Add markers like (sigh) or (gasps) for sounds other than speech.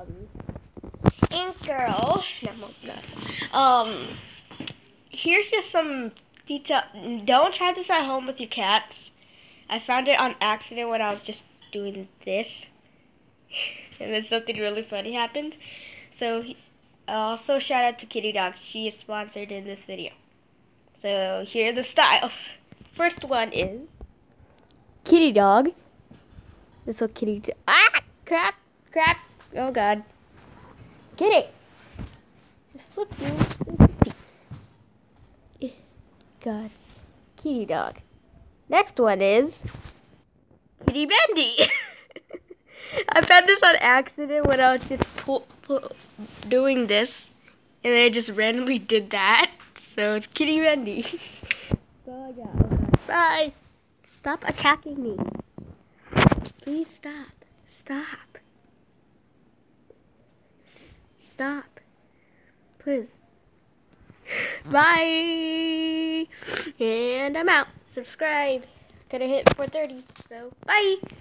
Um, Ink Girl. No, no. Um, here's just some detail. Don't try this at home with your cats. I found it on accident when I was just doing this. (laughs) and then something really funny happened. So, also shout out to Kitty Dog. She is sponsored in this video. So, here are the styles. (laughs) First one is Kitty Dog. This little kitty. Ah! Crap! Crap! Oh god. Get it! Just flip you. God. Kitty dog. Next one is Kitty Bendy. (laughs) I found this on accident when I was just doing this. And I just randomly did that. So it's Kitty Bendy. (laughs) yeah. Bye. Stop attacking me. Please stop. Stop. Stop. Please. (gasps) Bye. And I'm out. Subscribe. Gotta hit 430. So, bye.